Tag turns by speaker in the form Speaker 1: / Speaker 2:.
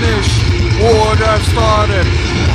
Speaker 1: finish. War started.